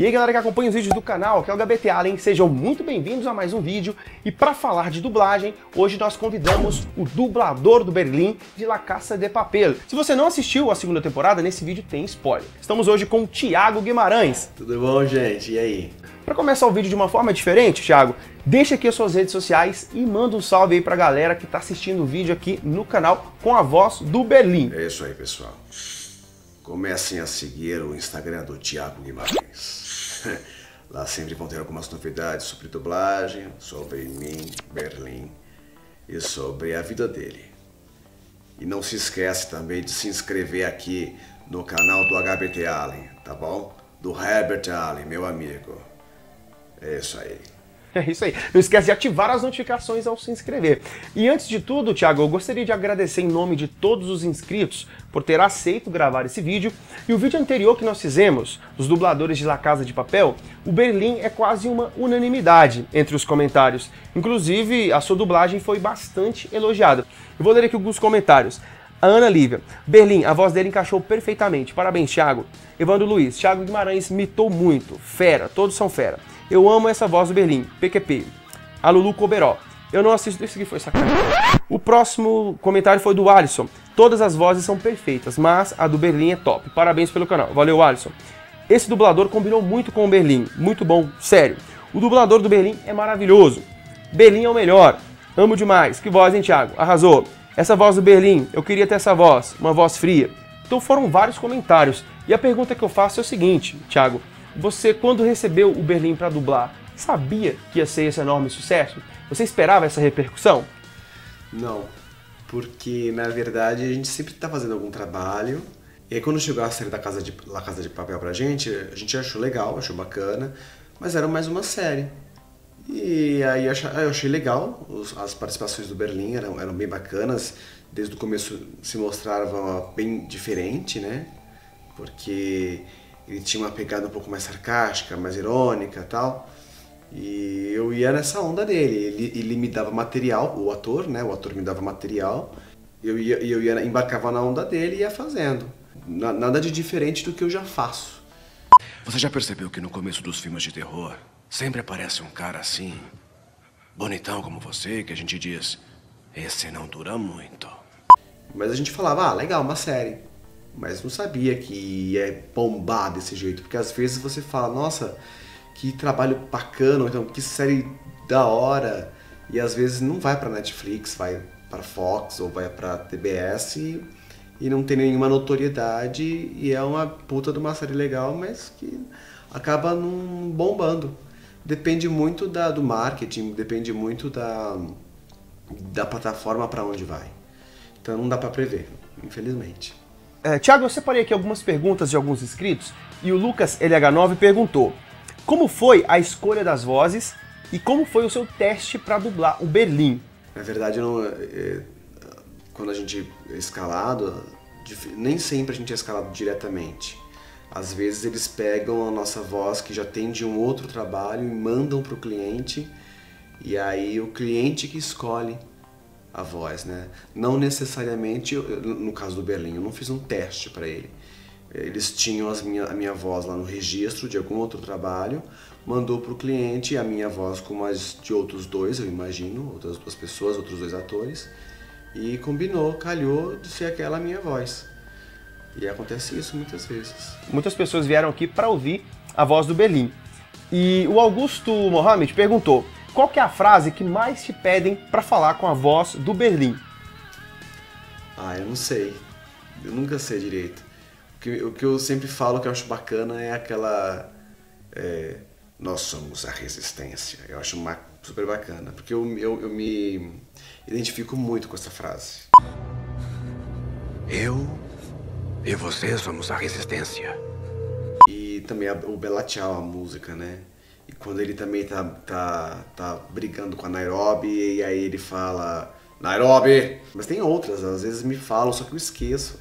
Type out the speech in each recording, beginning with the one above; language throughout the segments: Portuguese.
E aí galera que acompanha os vídeos do canal, que é o HBT Allen, sejam muito bem-vindos a mais um vídeo. E para falar de dublagem, hoje nós convidamos o dublador do Berlim de La Caça de Papel. Se você não assistiu a segunda temporada, nesse vídeo tem spoiler. Estamos hoje com o Thiago Guimarães. Tudo bom, gente? E aí? Para começar o vídeo de uma forma diferente, Thiago, deixa aqui as suas redes sociais e manda um salve aí pra galera que tá assistindo o vídeo aqui no canal com a voz do Berlim. É isso aí, pessoal. Comecem a seguir o Instagram do Thiago Guimarães. Lá sempre vão ter algumas novidades sobre dublagem, sobre mim, Berlim e sobre a vida dele. E não se esquece também de se inscrever aqui no canal do HBT Allen, tá bom? Do Herbert Allen, meu amigo. É isso aí. É isso aí. Não esquece de ativar as notificações ao se inscrever. E antes de tudo, Thiago, eu gostaria de agradecer em nome de todos os inscritos por ter aceito gravar esse vídeo. E o vídeo anterior que nós fizemos, dos dubladores de La Casa de Papel, o Berlim é quase uma unanimidade entre os comentários. Inclusive, a sua dublagem foi bastante elogiada. Eu vou ler aqui alguns comentários. A Ana Lívia. Berlim, a voz dele encaixou perfeitamente. Parabéns, Thiago. Evandro Luiz. Thiago Guimarães mitou muito. Fera, todos são fera. Eu amo essa voz do Berlim, PQP. A Lulu Coberó. Eu não assisto. Isso aqui foi sacanagem. O próximo comentário foi do Alisson. Todas as vozes são perfeitas, mas a do Berlim é top. Parabéns pelo canal. Valeu, Alisson. Esse dublador combinou muito com o Berlim. Muito bom, sério. O dublador do Berlim é maravilhoso. Berlim é o melhor. Amo demais. Que voz, hein, Thiago? Arrasou. Essa voz do Berlim, eu queria ter essa voz, uma voz fria. Então foram vários comentários. E a pergunta que eu faço é o seguinte, Thiago. Você, quando recebeu o Berlim para dublar, sabia que ia ser esse enorme sucesso? Você esperava essa repercussão? Não, porque na verdade a gente sempre está fazendo algum trabalho. E aí quando chegou a série da Casa de, La Casa de Papel pra gente, a gente achou legal, achou bacana, mas era mais uma série. E aí eu achei legal, as participações do Berlim eram, eram bem bacanas, desde o começo se mostrava bem diferente, né? Porque ele tinha uma pegada um pouco mais sarcástica, mais irônica tal. E eu ia nessa onda dele. Ele, ele me dava material, o ator, né? O ator me dava material. Eu ia, eu ia embarcava na onda dele e ia fazendo. Nada de diferente do que eu já faço. Você já percebeu que no começo dos filmes de terror sempre aparece um cara assim, bonitão como você, que a gente diz: esse não dura muito. Mas a gente falava: ah, legal, uma série mas não sabia que ia bombar desse jeito, porque às vezes você fala, nossa, que trabalho bacana, então que série da hora, e às vezes não vai para Netflix, vai para Fox ou vai para TBS e, e, não tem nenhuma notoriedade e é uma puta de uma série legal, mas que acaba não bombando. Depende muito da, do marketing, depende muito da, da plataforma para onde vai. Então não dá para prever, infelizmente. É, Tiago, eu separei aqui algumas perguntas de alguns inscritos e o Lucas LH9 perguntou: Como foi a escolha das vozes e como foi o seu teste para dublar o Berlim? Na verdade, não, é, quando a gente é escalado, nem sempre a gente é escalado diretamente. Às vezes eles pegam a nossa voz que já tem de um outro trabalho e mandam para o cliente e aí o cliente que escolhe a voz, né? Não necessariamente, no caso do Berlim, eu não fiz um teste para ele. Eles tinham minha, a minha voz lá no registro de algum outro trabalho, mandou para o cliente a minha voz com mais de outros dois, eu imagino, outras duas pessoas, outros dois atores, e combinou, calhou de ser aquela minha voz. E acontece isso muitas vezes. Muitas pessoas vieram aqui para ouvir a voz do Berlim. E o Augusto Mohamed perguntou: qual que é a frase que mais te pedem para falar com a voz do Berlim? Ah, eu não sei. Eu nunca sei direito. O que, o que eu sempre falo que eu acho bacana é aquela. É, Nós somos a resistência. Eu acho uma, super bacana, porque eu, eu, eu me identifico muito com essa frase. Eu e você somos a resistência. E também a, o Bela Tchau, a música, né? Quando ele também tá, tá, tá brigando com a Nairobi, e aí ele fala Nairobi! Mas tem outras, às vezes me falam, só que eu esqueço.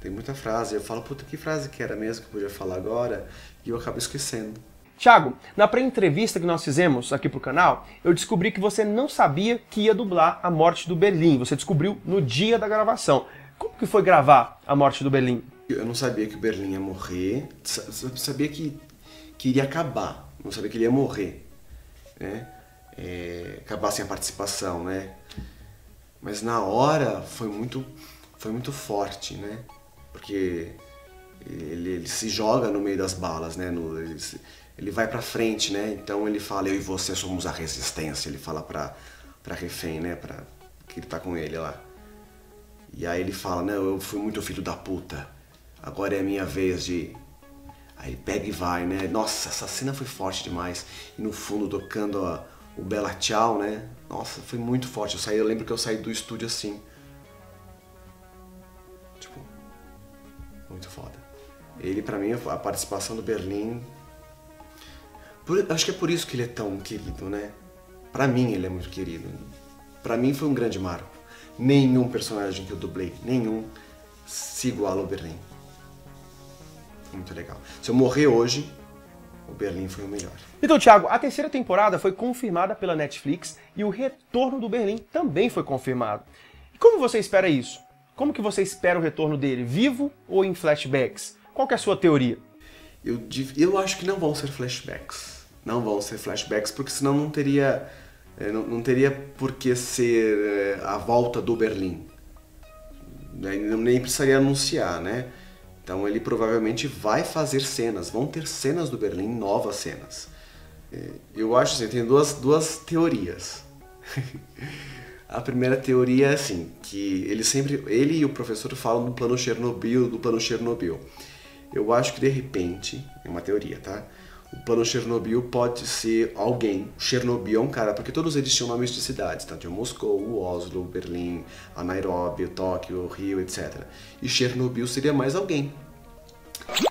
Tem muita frase, eu falo, puta, que frase que era mesmo que eu podia falar agora? E eu acabo esquecendo. Tiago, na pré-entrevista que nós fizemos aqui pro canal, eu descobri que você não sabia que ia dublar a morte do Berlim. Você descobriu no dia da gravação. Como que foi gravar a morte do Berlim? Eu não sabia que o Berlim ia morrer. Sabia que que iria acabar, não sabia que ele ia morrer, né? É, acabar sem a participação, né? Mas na hora foi muito, foi muito forte, né? Porque ele, ele se joga no meio das balas, né? No, ele, ele vai para frente, né? Então ele fala, eu e você somos a resistência. Ele fala pra, pra refém, né? Pra, que ele tá com ele lá. E aí ele fala, não, eu fui muito filho da puta. Agora é a minha vez de... Aí pega e vai, né? Nossa, essa cena foi forte demais. E no fundo tocando o Bela Tchau, né? Nossa, foi muito forte. Eu, saí, eu lembro que eu saí do estúdio assim. Tipo, muito foda. Ele, para mim, a participação do Berlim. Por, acho que é por isso que ele é tão querido, né? Para mim, ele é muito querido. Para mim, foi um grande marco. Nenhum personagem que eu dublei, nenhum, se iguala ao Berlim. Muito legal. Se eu morrer hoje, o Berlim foi o melhor. Então, Thiago, a terceira temporada foi confirmada pela Netflix e o retorno do Berlim também foi confirmado. E como você espera isso? Como que você espera o retorno dele? Vivo ou em flashbacks? Qual é a sua teoria? Eu, eu acho que não vão ser flashbacks. Não vão ser flashbacks, porque senão não teria, eh, não, não teria por que ser eh, a volta do Berlim. Nem precisaria anunciar, né? Então ele provavelmente vai fazer cenas, vão ter cenas do Berlim, novas cenas. Eh, eu acho assim, tem duas, duas teorias. A primeira teoria é assim, que ele sempre, ele e o professor falam do plano Chernobyl, do plano Chernobyl. Eu acho que de repente, é uma teoria, tá? O plano Chernobyl pode ser alguém. Chernobyl é um cara, porque todos eles tinham nomes de cidades, tá? Tinha Moscou, Oslo, Berlim, a Nairobi, Tóquio, Rio, etc. E Chernobyl seria mais alguém.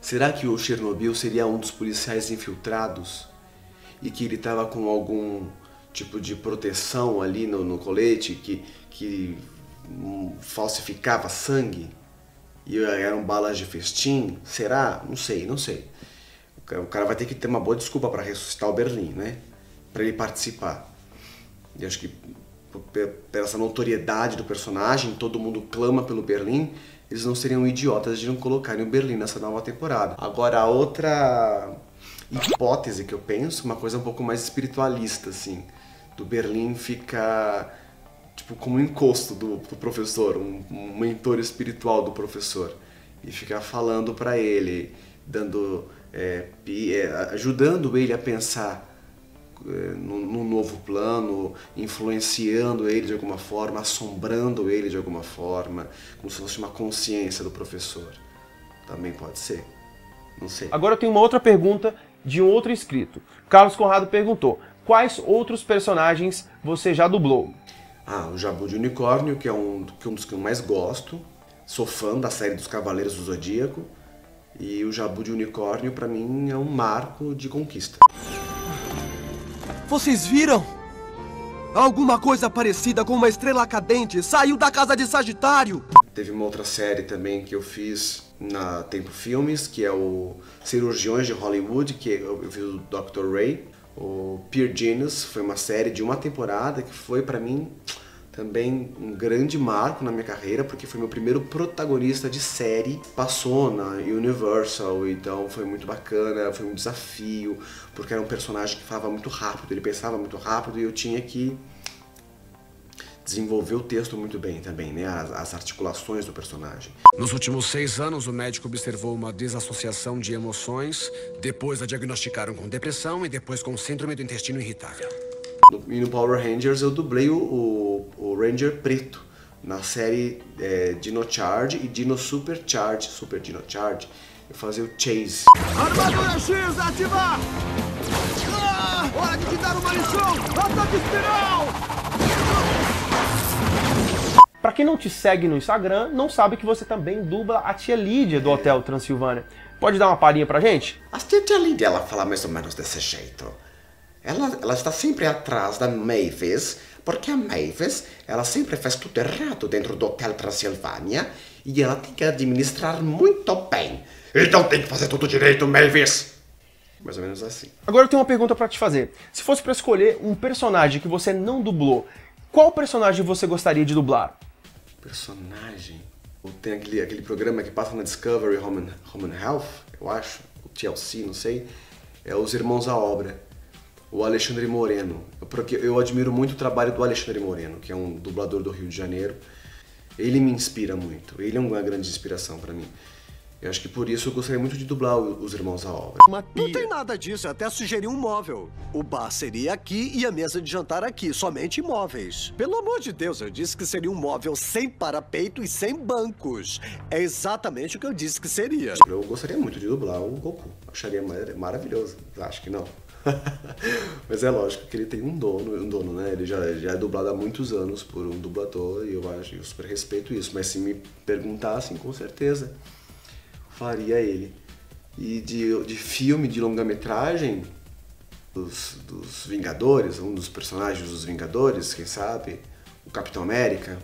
Será que o Chernobyl seria um dos policiais infiltrados? E que ele estava com algum tipo de proteção ali no, no colete que, que falsificava sangue? e eram balas de festim? Será? Não sei, não sei. O cara vai ter que ter uma boa desculpa para ressuscitar o Berlim, né? Para ele participar. E acho que por essa notoriedade do personagem, todo mundo clama pelo Berlim, eles não seriam idiotas de não colocarem o Berlim nessa nova temporada. Agora, a outra hipótese que eu penso, uma coisa um pouco mais espiritualista, assim, do Berlim fica tipo, como um encosto do, do professor, um, um, mentor espiritual do professor. E ficar falando para ele, dando, é, é, ajudando ele a pensar é, num, novo plano, influenciando ele de alguma forma, assombrando ele de alguma forma, como se fosse uma consciência do professor. Também pode ser. Não sei. Agora eu tenho uma outra pergunta de um outro inscrito. Carlos Conrado perguntou: quais outros personagens você já dublou? Ah, o Jabu de Unicórnio, que é um, que é um dos que eu mais gosto. Sou fã da série dos Cavaleiros do Zodíaco. E o Jabu de Unicórnio, para mim, é um marco de conquista. Vocês viram? Alguma coisa parecida com uma estrela cadente saiu da casa de Sagitário. Teve uma outra série também que eu fiz na Tempo Filmes, que é o Cirurgiões de Hollywood, que eu fiz o Dr. Ray. O Peer Genius foi uma série de uma temporada que foi para mim também um grande marco na minha carreira, porque foi meu primeiro protagonista de série, passou na Universal, então foi muito bacana, foi um desafio, porque era um personagem que falava muito rápido, ele pensava muito rápido e eu tinha que desenvolver o texto muito bem também, né? As, as, articulações do personagem. Nos últimos seis anos, o médico observou uma desassociação de emoções, depois a diagnosticaram com depressão e depois com síndrome do intestino irritável. No, e no Power Rangers eu dublei o, o, o Ranger Preto na série é, Dino Charge e Dino Super Charge, Super Dino Charge, eu fazia o Chase. Armadura X, ativar! Ah, hora de te dar uma lição! Ataque espiral! Para quem não te segue no Instagram, não sabe que você também dubla a tia Lídia do Hotel Transilvânia. Pode dar uma palhinha pra gente? A tia Lídia, ela fala mais ou menos desse jeito. Ela, ela está sempre atrás da Mavis, porque a Mavis, ela sempre faz tudo errado dentro do Hotel Transilvânia e ela tem que administrar muito bem. Então tem que fazer tudo direito, Mavis! Mais ou menos assim. Agora eu tenho uma pergunta para te fazer. Se fosse para escolher um personagem que você não dublou, qual personagem você gostaria de dublar? personagem. Ou tem aquele, aquele programa que passa na Discovery Home and, Home and Health, eu acho, o TLC, não sei. é Os Irmãos à Obra, o Alexandre Moreno. Porque eu admiro muito o trabalho do Alexandre Moreno, que é um dublador do Rio de Janeiro. Ele me inspira muito, ele é uma grande inspiração para mim. Eu acho que por isso eu gostaria muito de dublar os Irmãos à Obra. Não tem nada disso, eu até sugeri um móvel. O bar seria aqui e a mesa de jantar aqui, somente móveis. Pelo amor de Deus, eu disse que seria um móvel sem parapeito e sem bancos. É exatamente o que eu disse que seria. Eu gostaria muito de dublar o Goku. Acharia mar maravilhoso. Acho que não. Mas é lógico que ele tem um dono, um dono, né? Ele já, já é dublado há muitos anos por um dublador e eu acho, eu super respeito isso. Mas se me perguntassem, com certeza faria ele. E de, de filme, de longa-metragem, dos, dos Vingadores, um dos personagens dos Vingadores, quem sabe, o Capitão América,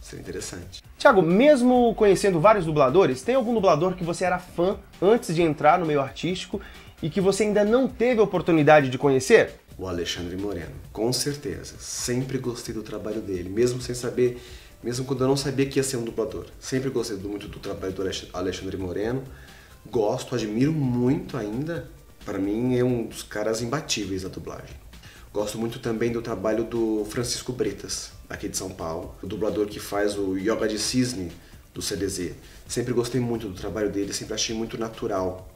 seria interessante. Tiago, mesmo conhecendo vários dubladores, tem algum dublador que você era fã antes de entrar no meio artístico e que você ainda não teve a oportunidade de conhecer? O Alexandre Moreno, com certeza. Sempre gostei do trabalho dele, mesmo sem saber mesmo quando eu não sabia que ia ser um dublador. Sempre gostei muito do trabalho do Alexandre Moreno, gosto, admiro muito ainda. Para mim é um dos caras imbatíveis da dublagem. Gosto muito também do trabalho do Francisco Bretas, aqui de São Paulo, o dublador que faz o Yoga de Cisne do CDZ. Sempre gostei muito do trabalho dele, sempre achei muito natural.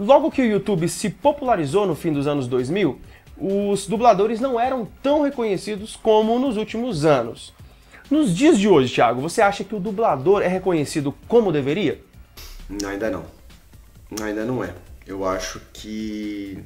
Logo que o YouTube se popularizou no fim dos anos 2000, os dubladores não eram tão reconhecidos como nos últimos anos. Nos dias de hoje, Thiago, você acha que o dublador é reconhecido como deveria? Ainda não. Ainda não é. Eu acho que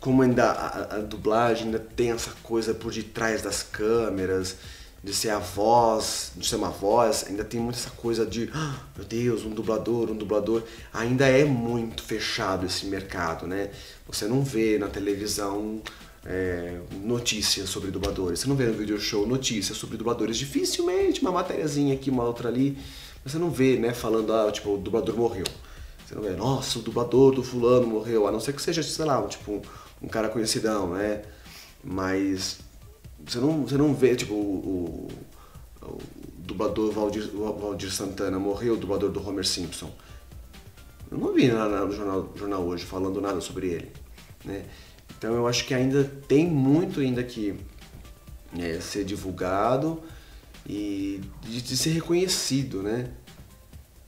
como ainda a, a, dublagem ainda tem essa coisa por detrás das câmeras, de ser a voz, de ser uma voz, ainda tem muito essa coisa de, ah, meu Deus, um dublador, um dublador. Ainda é muito fechado esse mercado, né? Você não vê na televisão é, notícias sobre dubladores. Você não vê no video show notícias sobre dubladores. Dificilmente uma matériazinha aqui, uma outra ali. Você não vê, né, falando, ah, tipo, o dublador morreu. Você não vê, nossa, o dublador do fulano morreu. A não ser que seja, sei lá, tipo, um cara conhecidão, né? Mas você não, você não vê, tipo, o, o, o dublador Valdir, Valdir Santana morreu, o dublador do Homer Simpson. Eu não vi nada no jornal, jornal hoje falando nada sobre ele, né? Então eu acho que ainda tem muito ainda que é, ser divulgado e de, de, ser reconhecido, né?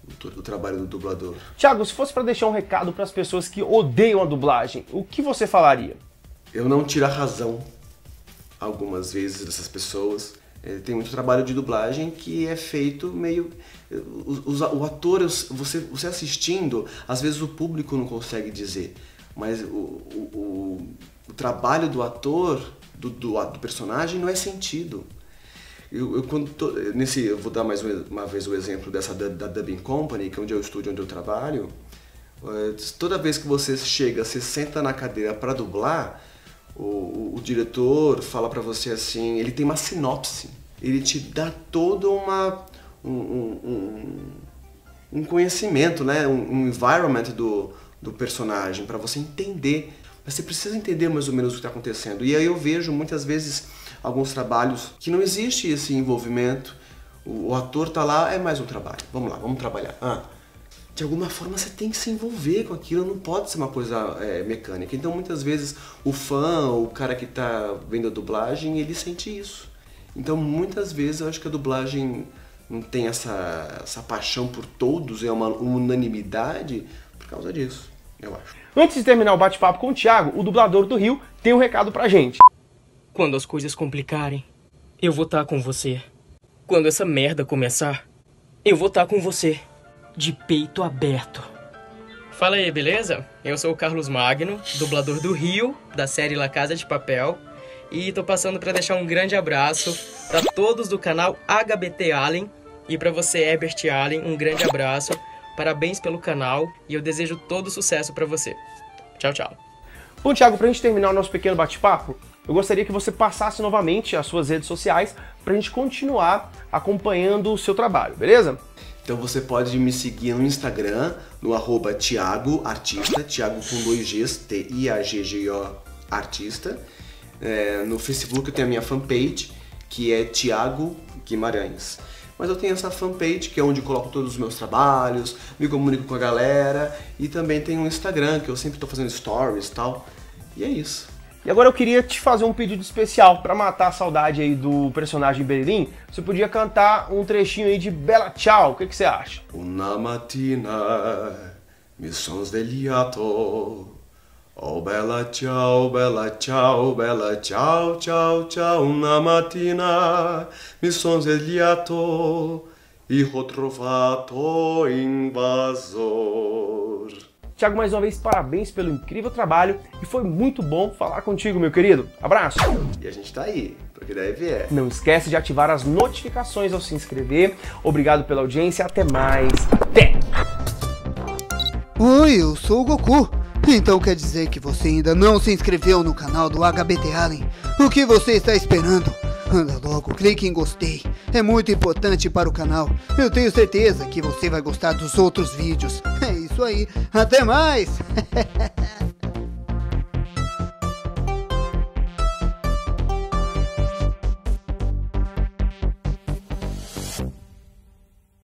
O, o trabalho do dublador. Tiago, se fosse para deixar um recado para as pessoas que odeiam a dublagem, o que você falaria? Eu não tiro a razão algumas vezes dessas pessoas. É, tem muito trabalho de dublagem que é feito meio. O, o, o ator, você, você assistindo, às vezes o público não consegue dizer mas o, o, o, trabalho do ator, do, do, do, personagem, não é sentido. Eu, eu quando tô, nesse, eu vou dar mais uma vez o exemplo dessa da, da Dubbing Company, que é onde é o estúdio onde eu trabalho. Eh, toda vez que você chega, você senta na cadeira para dublar, o, o, diretor fala para você assim, ele tem uma sinopse, ele te dá todo uma um, um, um conhecimento, né, um, um environment do, do personagem, para você entender. Mas você precisa entender mais ou menos o que está acontecendo. E aí eu vejo muitas vezes alguns trabalhos que não existe esse envolvimento. O, o ator tá lá, é mais um trabalho. Vamos lá, vamos trabalhar. Ah, de alguma forma você tem que se envolver com aquilo, não pode ser uma coisa é, mecânica. Então muitas vezes o fã, o cara que está vendo a dublagem, ele sente isso. Então muitas vezes eu acho que a dublagem não tem essa, essa paixão por todos, é uma unanimidade por causa disso eu acho. Antes de terminar o bate-papo com o Thiago, o dublador do Rio tem um recado pra gente. Quando as coisas complicarem, eu vou estar tá com você. Quando essa merda começar, eu vou estar tá com você. De peito aberto. Fala aí, beleza? Eu sou o Carlos Magno, dublador do Rio, da série La Casa de Papel. E tô passando para deixar um grande abraço para todos do canal HBT Allen e para você, Herbert Allen, um grande abraço. Parabéns pelo canal e eu desejo todo sucesso para você. Tchau, tchau. Bom, Thiago, para a gente terminar o nosso pequeno bate-papo, eu gostaria que você passasse novamente as suas redes sociais para a gente continuar acompanhando o seu trabalho, beleza? Então você pode me seguir no Instagram, no arroba Thiago Artista, Thiago com dois Gs, T-I-A-G-G-O Artista. É, no Facebook eu tenho a minha fanpage, que é Thiago Guimarães. mas eu tenho essa fanpage que é onde coloco todos os meus trabalhos, me comunico com a galera e também tem um Instagram que eu sempre estou fazendo stories e tal. E é isso. E agora eu queria te fazer um pedido especial para matar a saudade aí do personagem Berlim. Você podia cantar um trechinho aí de Bella Ciao. O que, que você acha? Una mattina mi svegliato. Oh bella ciao, bella ciao, bella ciao, ciao, ciao. Una mattina mi svegliato e ho trovato. Tiago, mais uma vez, parabéns pelo incrível trabalho e foi muito bom falar contigo, meu querido. Abraço! E a gente tá aí, porque daí vier. Não esquece de ativar as notificações ao se inscrever. Obrigado pela audiência, até mais. Até! Oi, eu sou o Goku. Então quer dizer que você ainda não se inscreveu no canal do HBT Allen? O que você está esperando? Anda logo, clique em gostei. É muito importante para o canal. Eu tenho certeza que você vai gostar dos outros vídeos. É isso aí. Até mais!